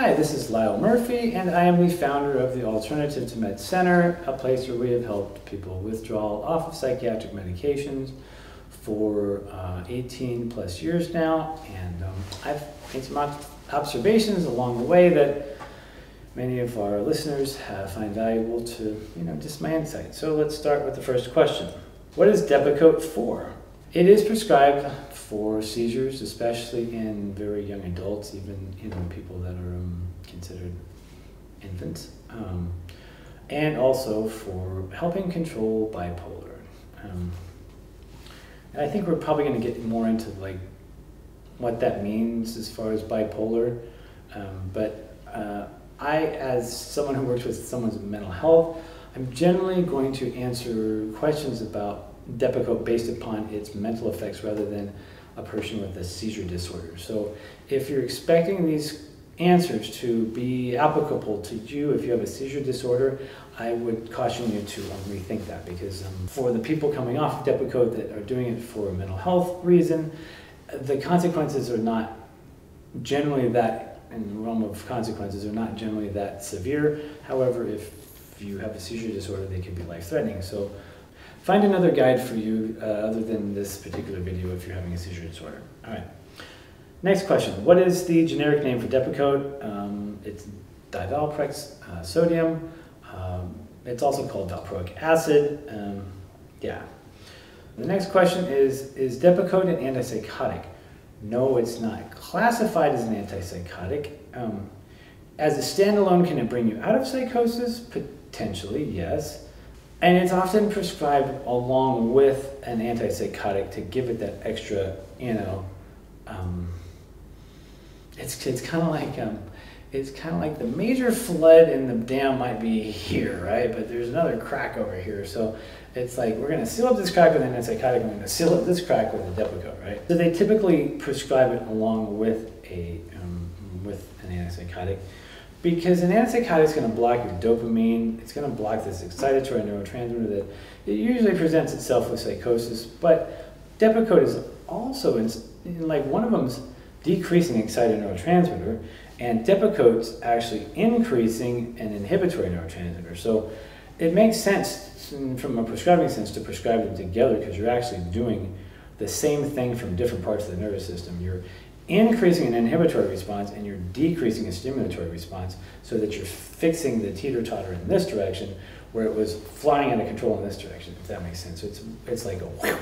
Hi, this is Lyle Murphy, and I am the founder of the Alternative to Meds Center, a place where we have helped people withdraw off of psychiatric medications for uh, 18 plus years now. And um, I've made some observations along the way that many of our listeners have find valuable to, you know, just my insight. So let's start with the first question. What is Depakote for? It is prescribed for seizures, especially in very young adults, even in people that are um, considered infants, um, and also for helping control bipolar. Um, and I think we're probably going to get more into like what that means as far as bipolar, um, but uh, I, as someone who works with someone's mental health, I'm generally going to answer questions about Depakote based upon its mental effects rather than a person with a seizure disorder. So if you're expecting these answers to be applicable to you if you have a seizure disorder, I would caution you to um, rethink that because um, for the people coming off of Depakote that are doing it for a mental health reason, the consequences are not generally that, in the realm of consequences, are not generally that severe. However, if you have a seizure disorder, they can be life-threatening. So find another guide for you uh, other than this particular video if you're having a seizure disorder. All right. Next question. What is the generic name for Depakote? Um, it's divalproex uh, sodium. Um, it's also called valproic acid. Um, yeah. The next question is, is Depakote an antipsychotic? No, it's not. Classified as an antipsychotic. Um, as a standalone, can it bring you out of psychosis? Potentially, yes. And it's often prescribed along with an antipsychotic to give it that extra, you know, um, it's, it's kind of like, um, it's kind of like the major flood in the dam might be here, right? But there's another crack over here. So it's like, we're going to seal up this crack with an antipsychotic, we're going to seal up this crack with a Depakote, right? So they typically prescribe it along with a, um, with an antipsychotic. Because an antipsychotic is going to block your dopamine, it's going to block this excitatory neurotransmitter that it usually presents itself with psychosis. But Depakote is also, in, in like one of them's decreasing excitatory neurotransmitter, and Depakote's actually increasing an inhibitory neurotransmitter. So it makes sense from a prescribing sense to prescribe them together because you're actually doing the same thing from different parts of the nervous system. You're increasing an inhibitory response and you're decreasing a stimulatory response so that you're fixing the teeter-totter in this direction where it was flying out of control in this direction, if that makes sense. So it's, it's like a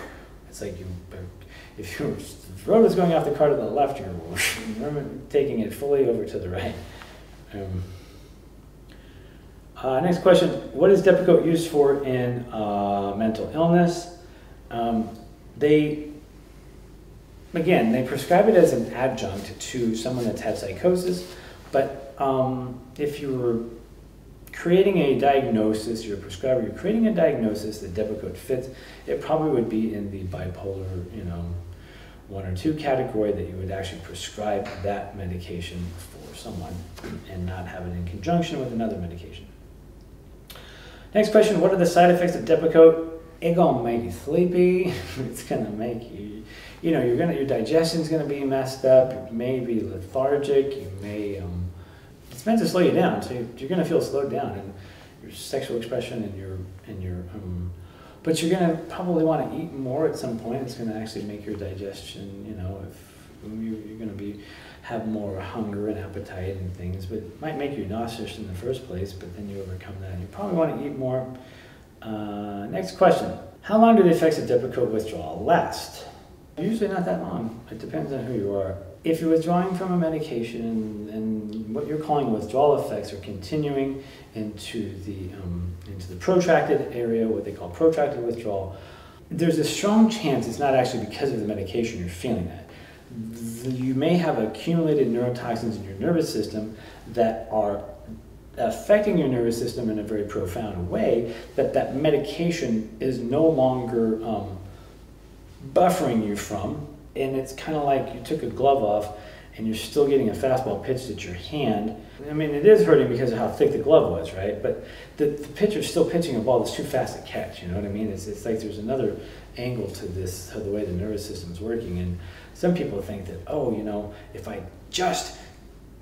it's like you, if your road is going off the car to the left, you're taking it fully over to the right. Um, uh, next question, what is Depakote used for in uh, mental illness? Um, they again, they prescribe it as an adjunct to someone that's had psychosis, but um, if you were creating a diagnosis, you're a prescriber, you're creating a diagnosis that Depakote fits, it probably would be in the bipolar, you know, one or two category that you would actually prescribe that medication for someone and not have it in conjunction with another medication. Next question, what are the side effects of Depakote? It's gonna make you sleepy, it's gonna make you you know, you're gonna your digestion's gonna be messed up. You may be lethargic. You may um, it's meant to slow you down, so you're gonna feel slowed down and your sexual expression and your and your um, but you're gonna probably want to eat more at some point. It's gonna actually make your digestion, you know, if you're gonna be have more hunger and appetite and things, but it might make you nauseous in the first place. But then you overcome that, you probably want to eat more. Uh, next question: How long do the effects of Depakote withdrawal last? Usually not that long. It depends on who you are. If you're withdrawing from a medication and what you're calling withdrawal effects are continuing into the, um, into the protracted area, what they call protracted withdrawal, there's a strong chance it's not actually because of the medication you're feeling that. You may have accumulated neurotoxins in your nervous system that are affecting your nervous system in a very profound way that that medication is no longer um, buffering you from, and it's kind of like you took a glove off and you're still getting a fastball pitched at your hand. I mean, it is hurting because of how thick the glove was, right? But the, the pitcher's still pitching a ball that's too fast to catch, you know what I mean? It's, it's like there's another angle to this, to the way the nervous system is working. And some people think that, oh, you know, if I just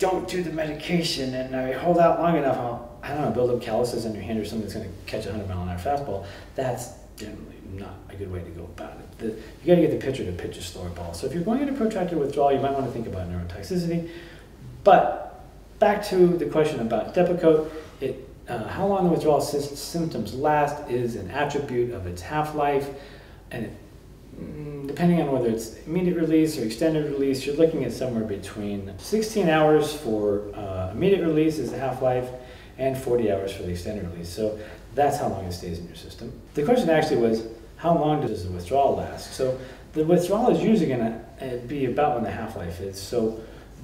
don't do the medication and I hold out long enough, I'll, I don't know, build up calluses on your hand or something that's going to catch a 100 mile an hour fastball. That's generally not a good way to go about it. The, you got to get the pitcher to pitch a slower ball. So if you're going into protracted withdrawal, you might want to think about neurotoxicity. But back to the question about Depakote, it, uh, how long the withdrawal symptoms last is an attribute of its half-life, and it, depending on whether it's immediate release or extended release, you're looking at somewhere between 16 hours for uh, immediate release is the half-life, and 40 hours for the extended release. So that's how long it stays in your system. The question actually was, how long does the withdrawal last? So the withdrawal is usually going to uh, be about when the half-life is. So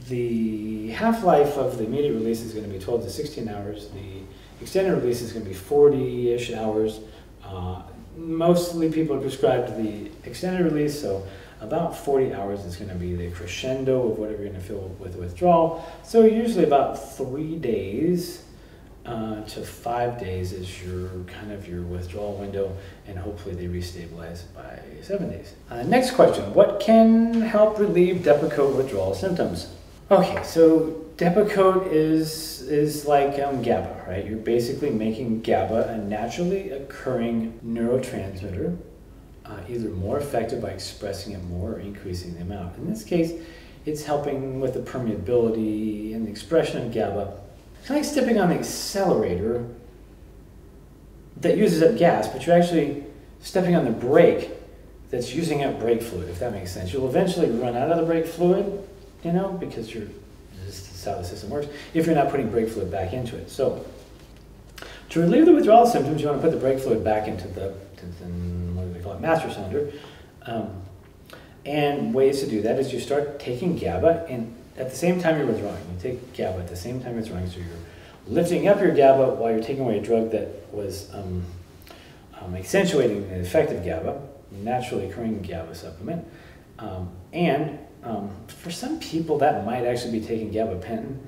the half-life of the immediate release is going to be 12 to 16 hours. The extended release is going to be 40-ish hours. Uh, mostly people are prescribed the extended release, so about 40 hours is going to be the crescendo of whatever you're going to feel with withdrawal. So usually about three days uh, to five days is your kind of your withdrawal window, and hopefully they restabilize by seven days. Uh, next question: What can help relieve Depakote withdrawal symptoms? Okay, so Depakote is is like um, GABA, right? You're basically making GABA a naturally occurring neurotransmitter, uh, either more effective by expressing it more or increasing the amount. In this case, it's helping with the permeability and the expression of GABA it's like stepping on the accelerator that uses up gas, but you're actually stepping on the brake that's using up brake fluid, if that makes sense. You'll eventually run out of the brake fluid, you know, because you're this is how the system works, if you're not putting brake fluid back into it. So to relieve the withdrawal symptoms, you want to put the brake fluid back into the, the what do they call it, master cylinder. Um, and ways to do that is you start taking GABA and at the same time you're withdrawing. You take GABA at the same time you're withdrawing, so you're lifting up your GABA while you're taking away a drug that was um, um, accentuating the effect of GABA, naturally occurring GABA supplement. Um, and um, for some people, that might actually be taking gabapentin.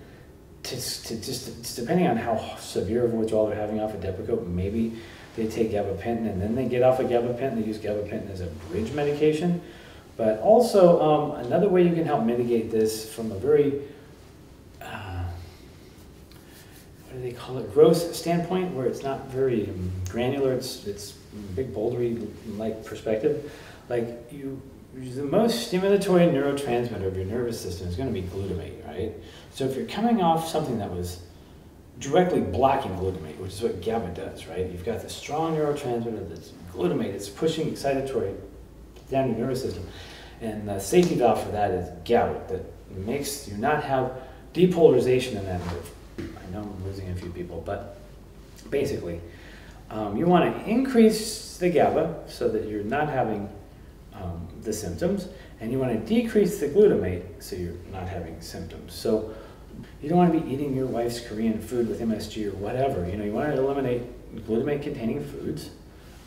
To, to just depending on how severe of a withdrawal they're having off of Depakote, maybe they take gabapentin and then they get off of gabapentin. They use gabapentin as a bridge medication. But also, um, another way you can help mitigate this from a very, uh, what do they call it, gross standpoint, where it's not very um, granular, it's, it's big bouldery-like perspective. Like you, the most stimulatory neurotransmitter of your nervous system is going to be glutamate, right? So if you're coming off something that was directly blocking glutamate, which is what GABA does, right? You've got this strong neurotransmitter that's glutamate, it's pushing excitatory down your nervous system. And the safety valve for that is GABA, that makes you not have depolarization in that nerve. I know I'm losing a few people, but basically, um, you want to increase the GABA so that you're not having um, the symptoms, and you want to decrease the glutamate so you're not having symptoms. So you don't want to be eating your wife's Korean food with MSG or whatever. You know, you want to eliminate glutamate-containing foods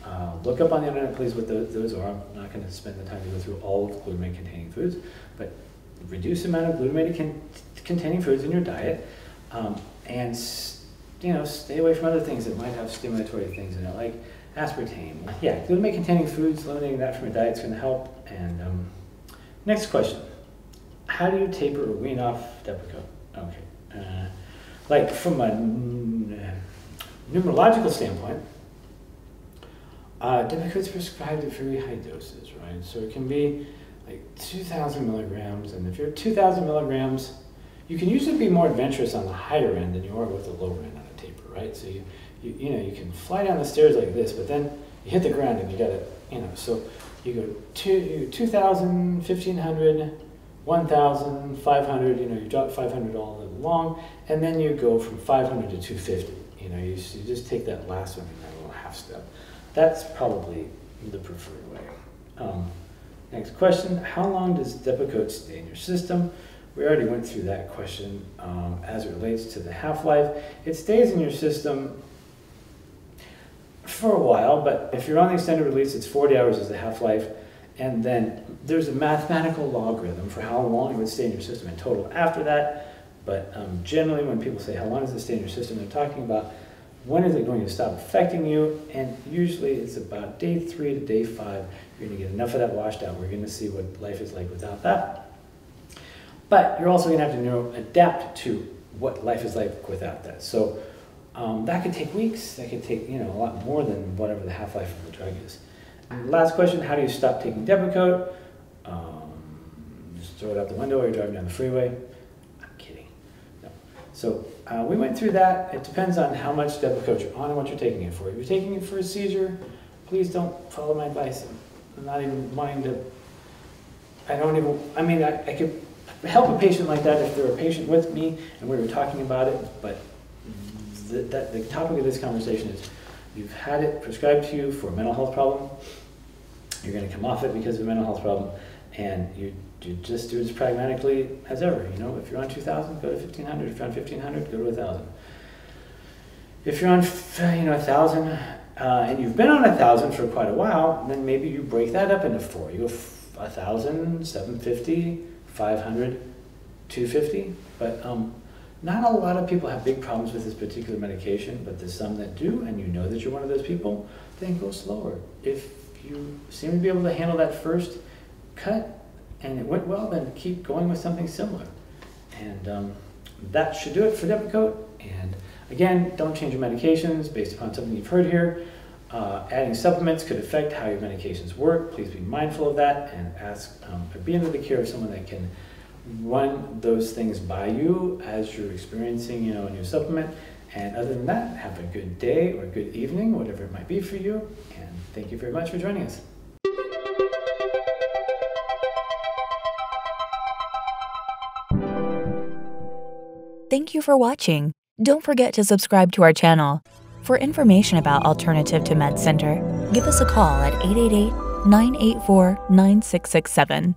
uh, look up on the internet, please, what those, those are. I'm not going to spend the time to go through all of glutamate-containing foods, but reduce the amount of glutamate-containing foods in your diet, um, and you know, stay away from other things that might have stimulatory things in it, like aspartame. Yeah, glutamate-containing foods, eliminating that from your diet is going to help. And um, next question: How do you taper or wean off Depakote? Okay, uh, like from a numerological standpoint uh, is prescribed at very high doses, right? So it can be like 2,000 milligrams, and if you're 2,000 milligrams, you can usually be more adventurous on the higher end than you are with the lower end a right? So you, you, you know, you can fly down the stairs like this, but then you hit the ground and you got to, you know, so you go two, 2,000, 1,500, 1,000, 500, you know, you drop 500 all along, and then you go from 500 to 250. You know, you, you just take that last one in that little half step. That's probably the preferred way. Um, next question, how long does Depakote stay in your system? We already went through that question um, as it relates to the half-life. It stays in your system for a while, but if you're on the extended release, it's 40 hours is the half-life, and then there's a mathematical logarithm for how long it would stay in your system in total after that, but um, generally when people say how long does it stay in your system, they're talking about when is it going to stop affecting you? And usually it's about day three to day five. You're going to get enough of that washed out. We're going to see what life is like without that. But you're also going to have to adapt to what life is like without that. So um, that could take weeks. That could take you know a lot more than whatever the half life of the drug is. And last question: How do you stop taking Depakote? Um, just throw it out the window while you're driving down the freeway. I'm kidding. No. So uh, we went through that. It depends on how much Depakote you're on and what you're taking it for. If you're taking it for a seizure, please don't follow my advice. I'm not even wanting to. I don't even. I mean, I, I could help a patient like that if they're a patient with me and we were talking about it, but the, that, the topic of this conversation is you've had it prescribed to you for a mental health problem, you're going to come off it because of a mental health problem, and you, you just do it as pragmatically as ever. You know, if you're on 2,000, go to 1,500. If you're on 1,500, go to 1,000. If you're on, you know, 1,000, uh, and you've been on 1,000 for quite a while, then maybe you break that up into four. You go 1,000, 750, 500, 250. But um, not a lot of people have big problems with this particular medication, but there's some that do, and you know that you're one of those people, then go slower. If you seem to be able to handle that first cut and it went well, then keep going with something similar. And um, that should do it for Depakote. And again, don't change your medications based upon something you've heard here. Uh, adding supplements could affect how your medications work. Please be mindful of that and ask um, or be under the care of someone that can run those things by you as you're experiencing, you know, a new supplement. And other than that, have a good day or good evening, whatever it might be for you. And thank you very much for joining us. Thank you for watching. Don't forget to subscribe to our channel. For information about Alternative to Meds Center, give us a call at 888 984 9667.